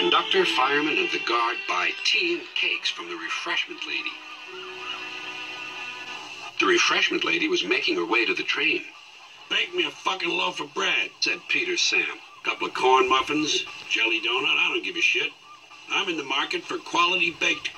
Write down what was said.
conductor, fireman, and the guard buy tea and cakes from the refreshment lady. The refreshment lady was making her way to the train. Bake me a fucking loaf of bread. Said Peter Sam. Couple of corn muffins, jelly donut, I don't give a shit. I'm in the market for quality baked.